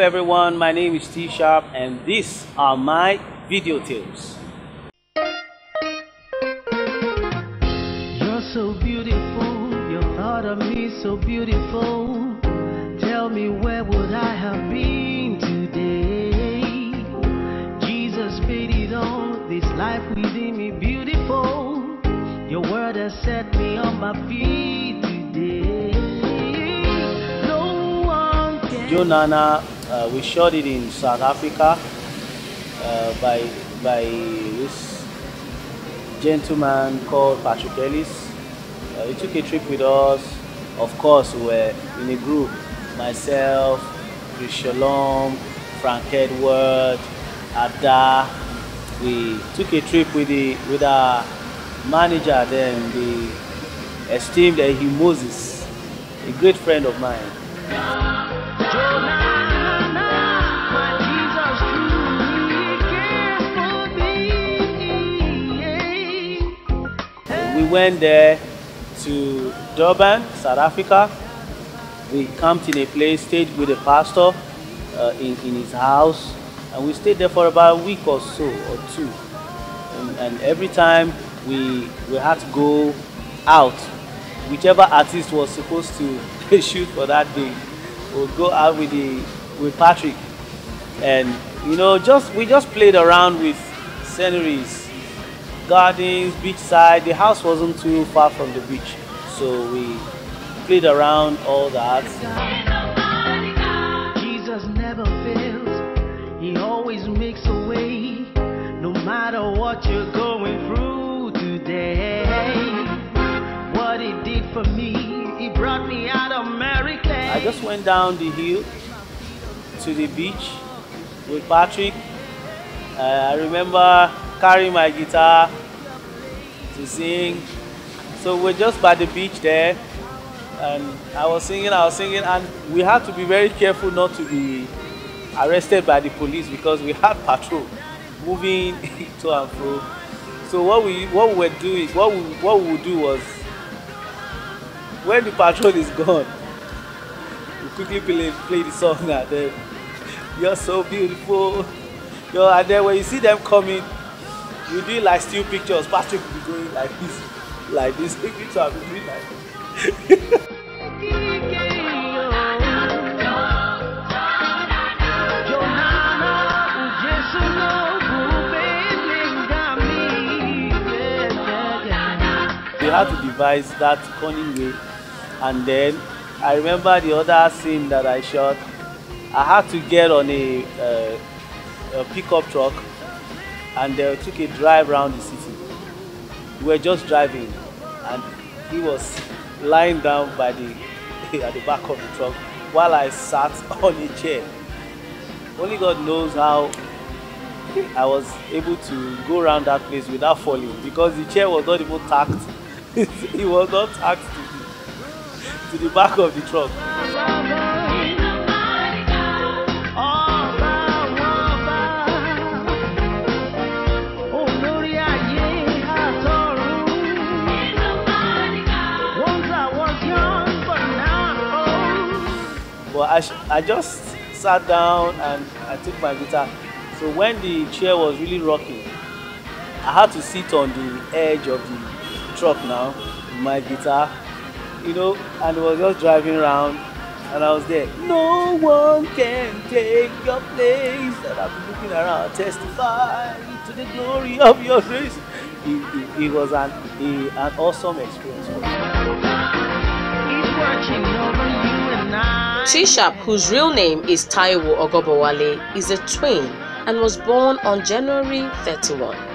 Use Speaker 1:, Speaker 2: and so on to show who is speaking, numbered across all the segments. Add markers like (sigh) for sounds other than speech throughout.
Speaker 1: Everyone, my name is T Sharp and these are my video tips.
Speaker 2: You're so beautiful, your thought of me so beautiful. Tell me where would I have been today? Jesus paid it all, this life within me beautiful. Your word has set me on my feet
Speaker 1: Joe Nana, uh, we shot it in South Africa uh, by by this gentleman called Patrick Ellis. Uh, he took a trip with us. Of course, we were in a group. Myself, Chris Shalom, Frank Edward, Ada. We took a trip with the with our manager then, the esteemed Ehi Moses, a great friend of mine. We went there to Durban, South Africa. We camped in a place, stayed with a pastor uh, in, in his house, and we stayed there for about a week or so, or two. And, and every time we, we had to go out, whichever artist was supposed to (laughs) shoot for that day, would go out with, the, with Patrick. And, you know, just we just played around with sceneries, gardens, beachside. The house wasn't too far from the beach, so we played around all that. Just went down the hill to the beach with Patrick. Uh, I remember carrying my guitar to sing. So we're just by the beach there, and I was singing, I was singing, and we had to be very careful not to be arrested by the police because we had patrol moving (laughs) to and fro. So what we what we were doing, what we what we would do was when the patrol is gone, quickly play, play the song and then you're so beautiful. You're, and then when you see them coming, you do like still pictures. Patrick will be going like this, like this. So I'll be doing like (laughs) we had to devise that cunning way. And then I remember the other scene that I shot. I had to get on a, uh, a pickup truck and they took a drive around the city. We were just driving and he was lying down by the (laughs) at the back of the truck while I sat (laughs) on a chair. Only God knows how I was able to go around that place without falling because the chair was not even tacked. (laughs) it was not tacked to the, back of the truck. But I, I just sat down and I took my guitar. So when the chair was really rocking, I had to sit on the edge of the truck now, my guitar, you know, and it was just driving around, and I was there. No one can take your place, and I've been looking around, testify to the glory of your grace. It, it, it was an, a, an awesome experience for me.
Speaker 3: T Sharp, whose real name is Taiwo Ogobowale, is a twin and was born on January 31.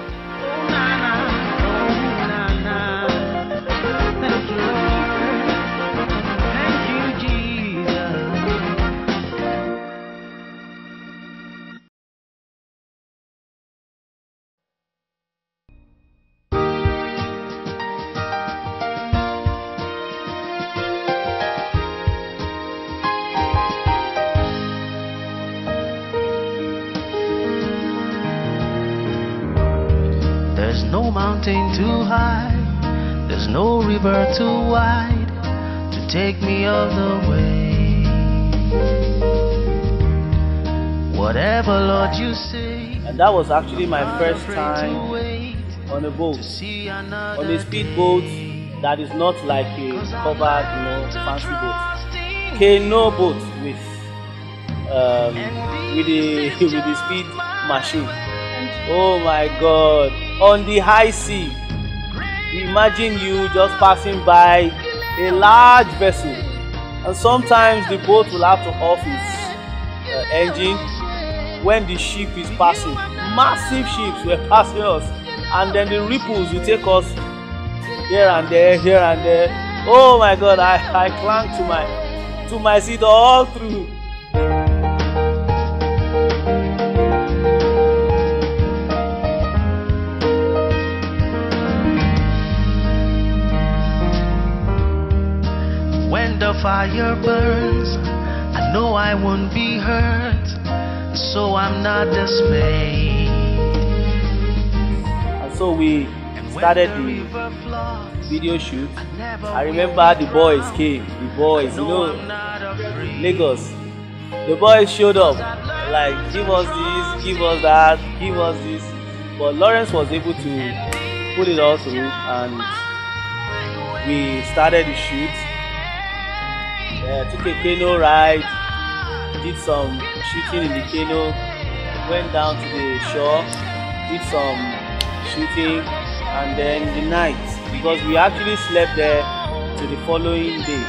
Speaker 2: There's no river too wide to take me all the way. Whatever, Lord, you say.
Speaker 1: And that was actually my first time on a boat. On a speedboat that is not like a covered, you know, fancy boat. Canoe boat with um, with the (laughs) with the speed machine. Oh my God! On the high sea, imagine you just passing by a large vessel, and sometimes the boat will have to off its uh, engine when the ship is passing. Massive ships were (laughs) passing us, and then the ripples will take us here and there, here and there. Oh my God! I I clung to my to my seat all through.
Speaker 2: Fire burns, I know I won't be hurt, so I'm not dismayed.
Speaker 1: And so we started
Speaker 2: the
Speaker 1: the
Speaker 2: river floods,
Speaker 1: video shoot.
Speaker 2: I
Speaker 1: remember the boys came. The boys, you
Speaker 2: know
Speaker 1: know,
Speaker 2: I'm not afraid.
Speaker 1: Lagos. The boys showed up, like give us this, give us that, give us this. But Lawrence was able to put it all through, and we started the shoot. Took a canoe ride, did some shooting in the canoe, went down to the shore, did some shooting, and then the night because we actually slept there to the following day.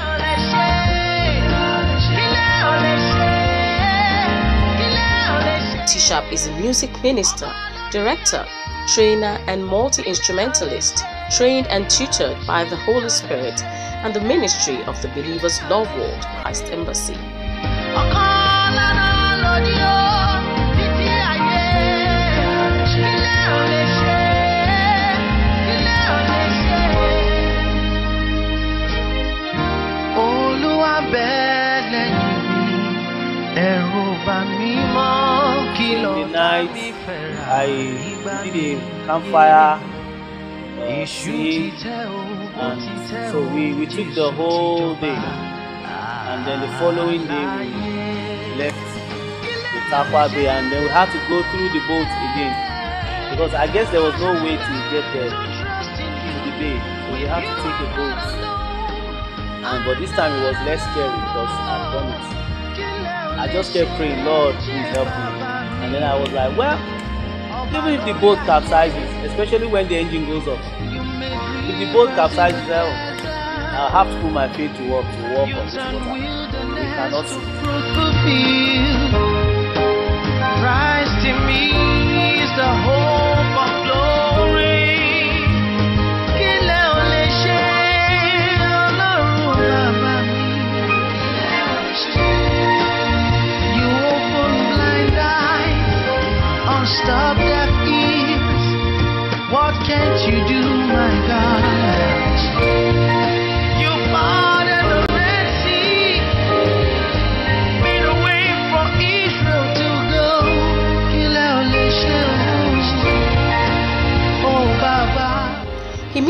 Speaker 3: T-Sharp is a music minister, director, trainer, and multi-instrumentalist, trained and tutored by the Holy Spirit and the ministry of the Believers Love World Christ Embassy.
Speaker 2: Olúwa bẹ́ẹ̀ lẹ́yìn mi, ẹ̀rù bà mí mọ́, kí ló
Speaker 1: The
Speaker 2: bá
Speaker 1: night I did a campfire
Speaker 2: ó
Speaker 1: and so we- we took the whole day. and then the following day we left the Tapa Bay and then we had to go through the boat again. Because I guess there was no way to get there to the bay. So we had to take a boat. And but this time it was less scary because I'd done it. I just kept praying Lord please help me. And then I was like well even if the boat capsizes especially when the engine goes off if the boat capsizes well I'll have to put my feet to work to walk on this water we cannot.
Speaker 2: Christ in me is the hope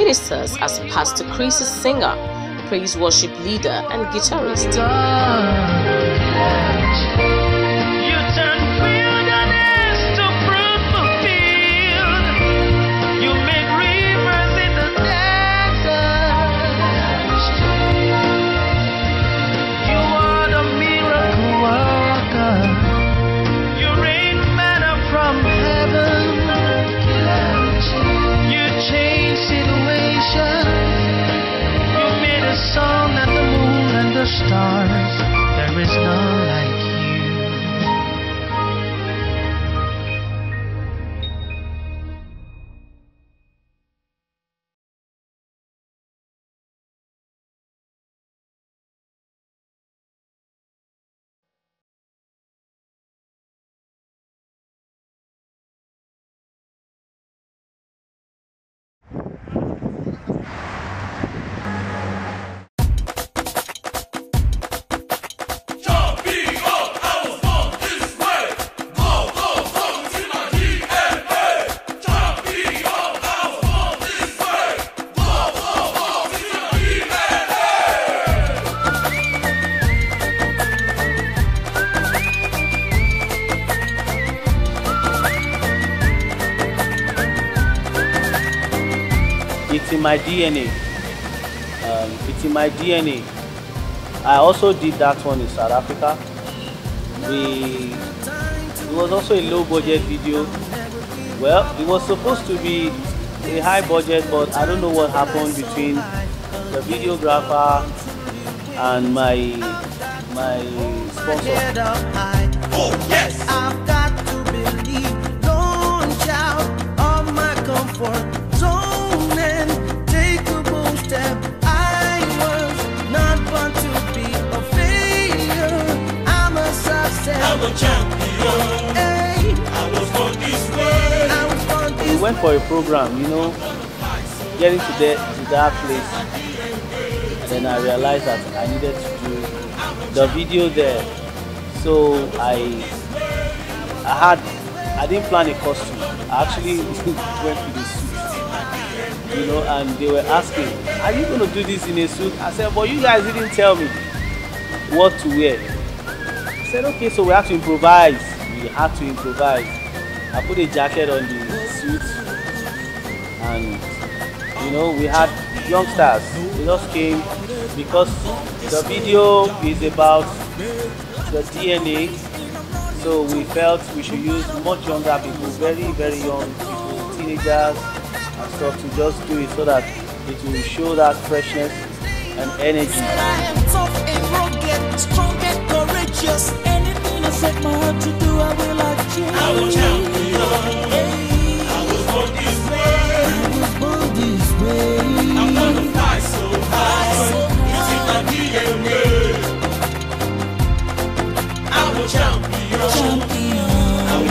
Speaker 3: ministers as Pastor Chris's singer, praise worship leader, and guitarist.
Speaker 1: My DNA. Um, it's in my DNA. I also did that one in South Africa. We it was also a low budget video. Well, it was supposed to be a high budget, but I don't know what happened between the videographer and my my sponsor.
Speaker 2: A
Speaker 1: program, you know, getting to that to that place, then I realized that I needed to do the video there. So I I had I didn't plan a costume. I actually (laughs) went with a suit, you know, and they were asking, "Are you going to do this in a suit?" I said, "But you guys didn't tell me what to wear." I said, "Okay, so we have to improvise. We had to improvise." I put a jacket on the and you know we had youngsters they just came because the video is about the DNA so we felt we should use much younger people very very young people teenagers and stuff to just do it so that it will show that freshness and energy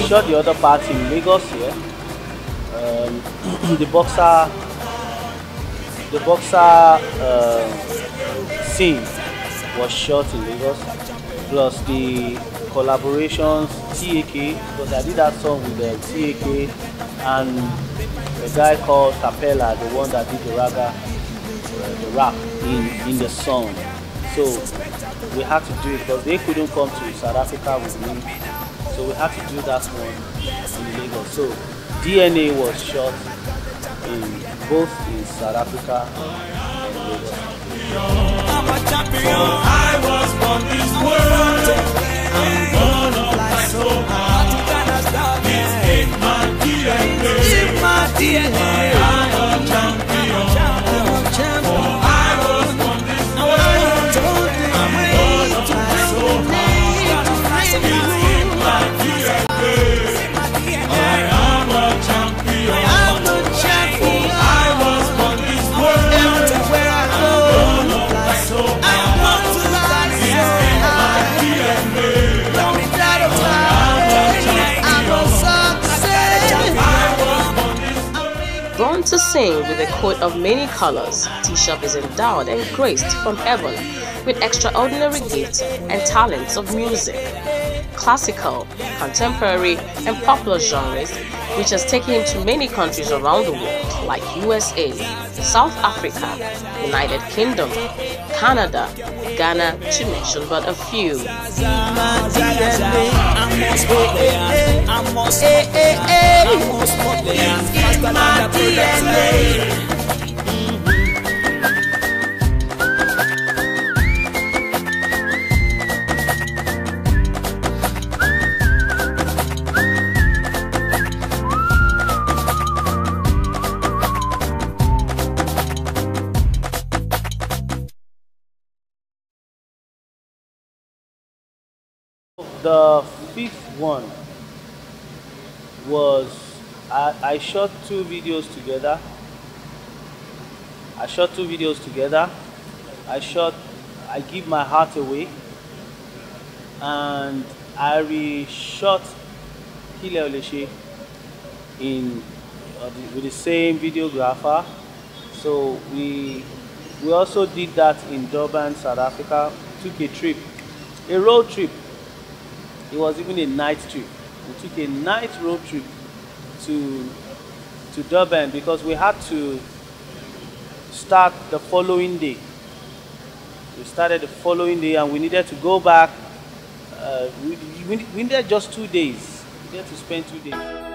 Speaker 1: shot the other part in Lagos here. Um, (clears throat) the boxer the boxer uh, scene was shot in Lagos plus the collaborations TAK because I did that song with the TAK and a guy called Capella the one that did the raga uh, the rap in in the song. So we had to do it because they couldn't come to South Africa with me so we had to do that one in Lagos so DNA was shot in both in South Africa and Lagos.
Speaker 2: I'm a champion. I was born this way. I'm gonna fly so high. It's my DNA. In my DNA. I'm a champion. To
Speaker 3: sing with a coat of many colors, T-Sharp is endowed and graced from heaven with extraordinary gifts and talents of music, classical, contemporary, and popular genres, which has taken him to many countries around the world like USA, South Africa, United Kingdom, Canada, Ghana, to mention but a few.
Speaker 1: The fifth one was I, I shot two videos together. I shot two videos together. I shot I Give My Heart Away and I reshot Kile Oleshe in uh, the, with the same videographer. So we we also did that in Durban, South Africa. Took a trip, a road trip it was even a night trip. We took a night road trip to to Durban because we had to start the following day. We started the following day and we needed to go back. Uh, we, we, we needed just two days. We needed to spend two days.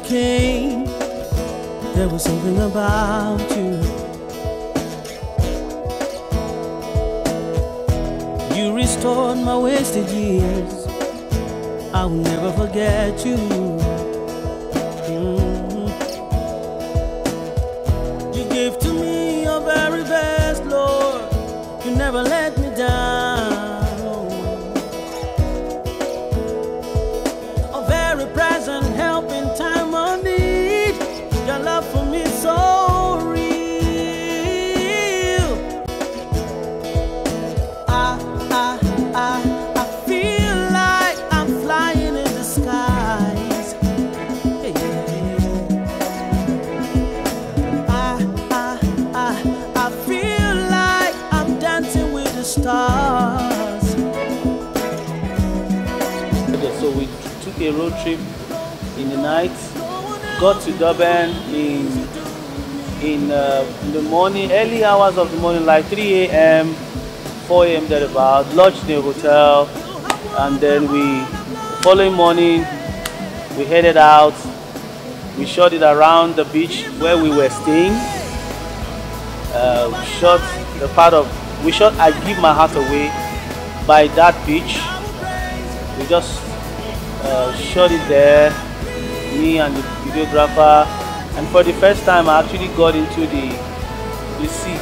Speaker 4: Came, there was something about you. You restored my wasted years. I will never forget you.
Speaker 1: Road trip in the night, got to Durban in in, uh, in the morning, early hours of the morning, like 3 a.m., 4 a.m. thereabout, lodged in a hotel, and then we, following morning, we headed out. We shot it around the beach where we were staying. Uh, we shot the part of, we shot I Give My Heart Away by that beach. We just uh, shot it there, me and the videographer, and for the first time I actually got into the the sea.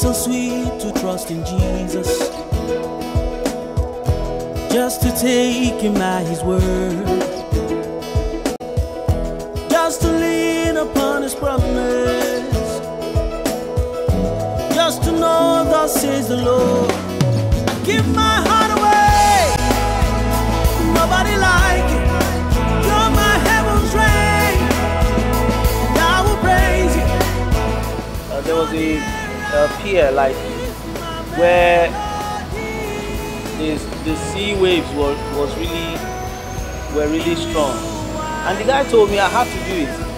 Speaker 4: So sweet to trust in Jesus, just to take him at his word, promise, just to know says the Lord. Give my heart away, nobody like you. You're my heaven's rain, I will praise you.
Speaker 1: Uh, there was a, a pier like where the, the sea waves were was really were really strong, and the guy told me I had to do it.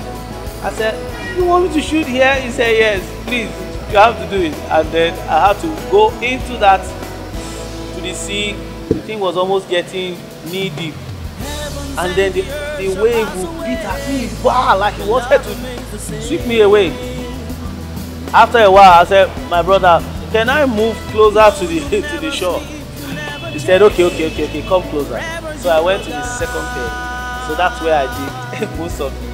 Speaker 1: I said, "You want me to shoot here?" He said, "Yes, please, you have to do it." And then I had to go into that to the sea. The thing was almost getting knee deep, and then the, the wave would beat at me, wow, like it wanted to sweep me away. After a while, I said, "My brother, can I move closer to the (laughs) to the shore?" He said, "Okay, okay, okay, okay, come closer." So I went to the second pier. So that's where I did (laughs) most of it.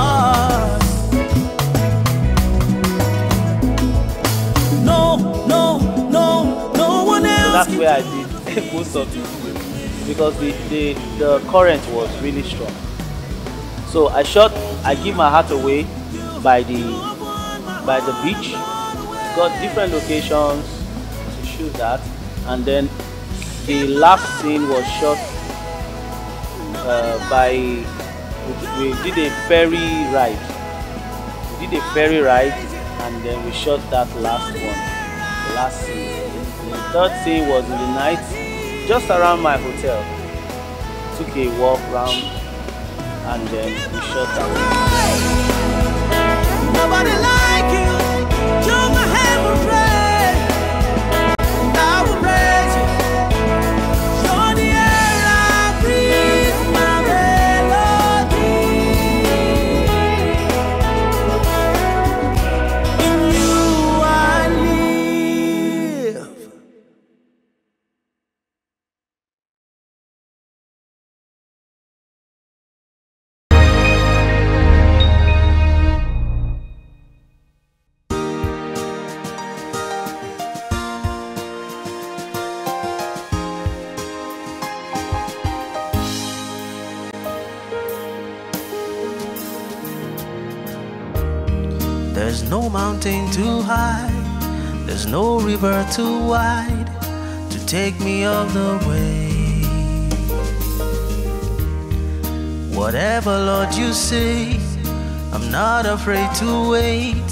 Speaker 4: I
Speaker 1: did (laughs) most of it because the, the the current was really strong. So I shot I give my heart away by the by the beach. Got different locations to shoot that, and then the last scene was shot uh, by we, we did a ferry ride. We did a ferry ride, and then we shot that last one, the last scene. Third scene was in the night, just around my hotel. Took a walk round, and then we shot that.
Speaker 4: Nobody like you. Mountain too high,
Speaker 2: There's no river too wide to take me all the way. Whatever, Lord, you say, I'm not afraid to wait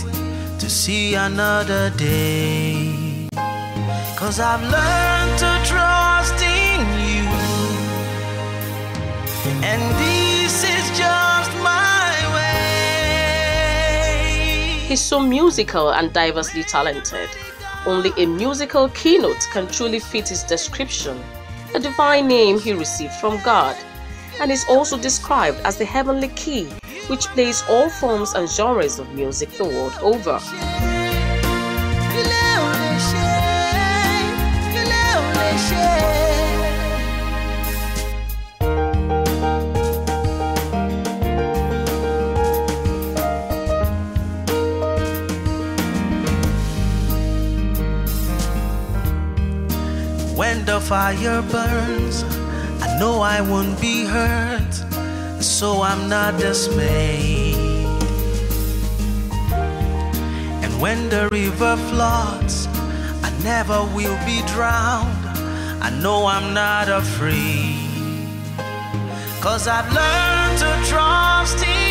Speaker 2: to see another day. Cause I've learned to trust in you. And
Speaker 3: He's so musical and diversely talented. Only a musical keynote can truly fit his description, a divine name he received from God, and is also described as the heavenly key which plays all forms and genres of music the world over.
Speaker 2: The fire burns, I know I won't be hurt, so I'm not dismayed. And when the river floods, I never will be drowned. I know I'm not afraid. Cause I've learned to trust in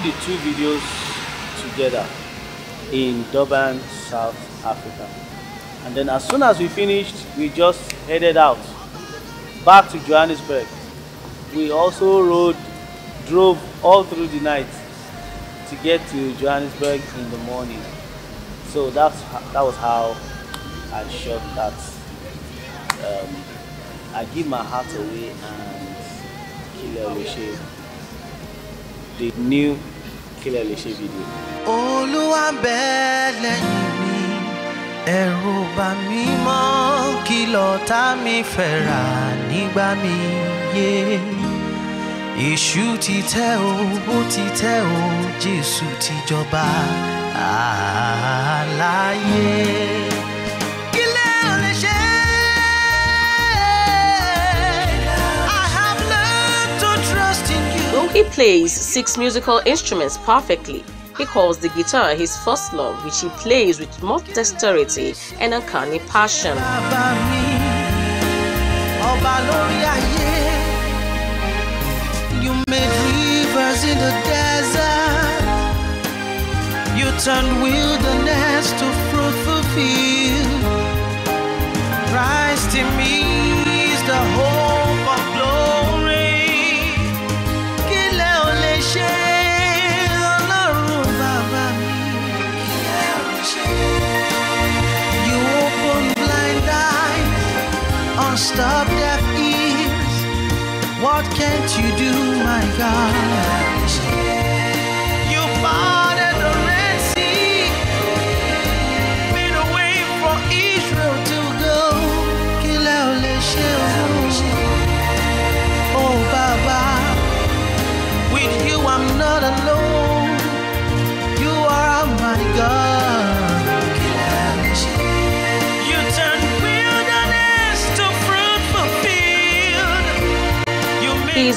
Speaker 1: did the two videos together in Durban, South Africa. And then as soon as we finished, we just headed out back to Johannesburg. We also rode, drove all through the night to get to Johannesburg in the morning. So that's that was how I shot that. Um, I give my heart away and kill Oloshe, the new Killer Oloshe video.
Speaker 2: Olúwa ń bẹ lẹ́yìn mi ẹ̀rù bà mí mọ́ kí lọ́tà mi fẹ́ rà nígbà mi yé èṣù ti tẹ́ o ó ti tẹ́ o Jésù ti jọba àlàyé. Kílẹ̀
Speaker 3: he plays six musical instruments perfectly, he calls the guitar his first love, which he plays with much dexterity and uncanny passion.
Speaker 2: you made rivers in the desert. You turned wilderness to fruitful field. Christ in me is the unstop deaf ears. What can't you do, my God?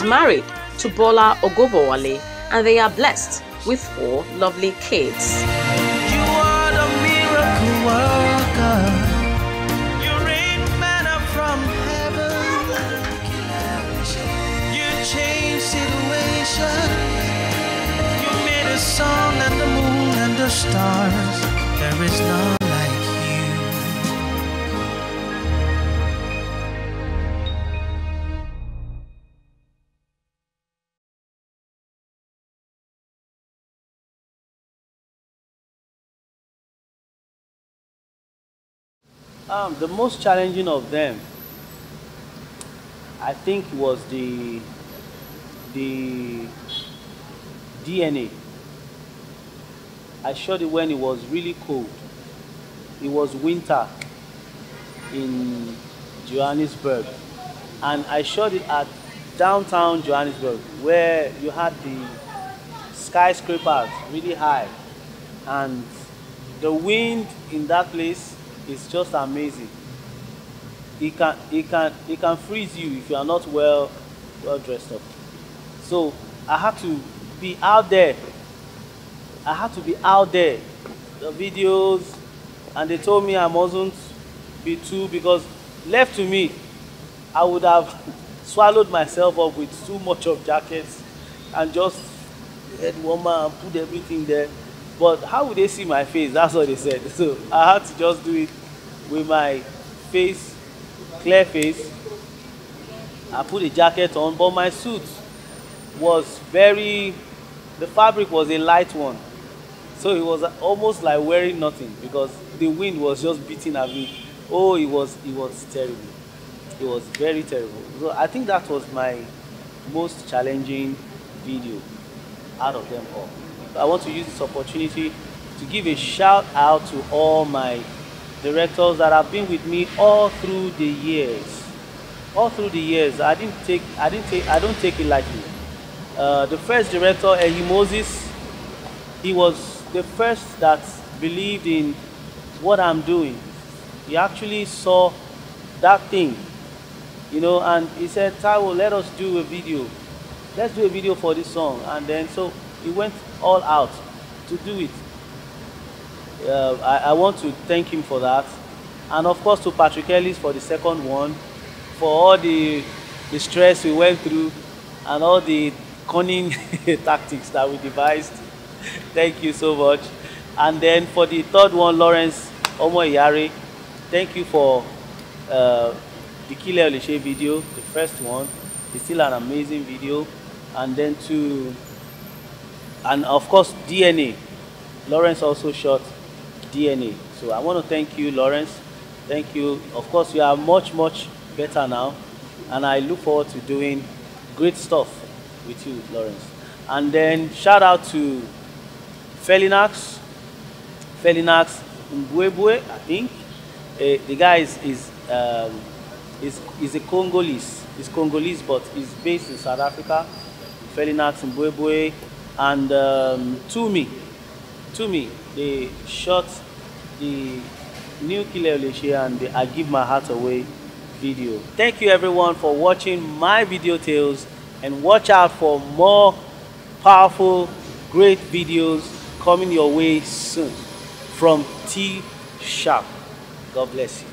Speaker 3: Married to Bola Ogobowale and they are blessed with four lovely kids.
Speaker 2: You are the
Speaker 1: Um, the most challenging of them, I think, was the the DNA. I shot it when it was really cold. It was winter in Johannesburg, and I shot it at downtown Johannesburg, where you had the skyscrapers really high and the wind in that place is just amazing. It can it can it can freeze you if you are not well well dressed up. So i had to be out there. I had to be out there. The videos and they told me i mustn't be too because left to me i would have (laughs) swallowed myself up with too much of jackets and just head warmer and put everything there but how would they see my face? That's what they said. So i had to just do it with my face clear face. I put a jacket on but my suit was very the fabric was a light one. So it was almost like wearing nothing because the wind was just beating at me. Oh it was it was terrible. It was very terrible. So i think that was my most challenging video out of them all i want to use this opportunity to give a shout out to all my directors that have been with me all through the years. All through the years i didn't take i didn't take i don't take it lightly. Uh, the first director Ehi Moses he was the first that believed in what i'm doing. He actually saw that thing you know and he said taiwo let us do a video. Let's do a video for this song. And then so he went all out to do it. Uh, I, I want to thank him for that. And of course to patrick ellis for the second one for all the the stress we went through and all the cunning (laughs) tactics that we devised. Thank you so much. And then for the third one lawrence omoiyare thank you for uh, the kile olise video the first one. It's still an amazing video. And then to and of course dna lawrence also shot dna so i want to thank you lawrence. Thank you. Of course you are much much better now. And i look forward to doing great stuff with you lawrence. And then shout out to felinax. Felinax mbwebwe i think. Uh, the guy is is um, is is a congolese. He's congolese but he's based in south africa. Felinax mbwebwe and um, Tumi. Tumi, they shot the new Kile Oleshe and the I Give My Heart Away video. Thank you everyone for watching my video tales and watch out for more powerful, great videos coming your way soon from T Sharp. God bless you.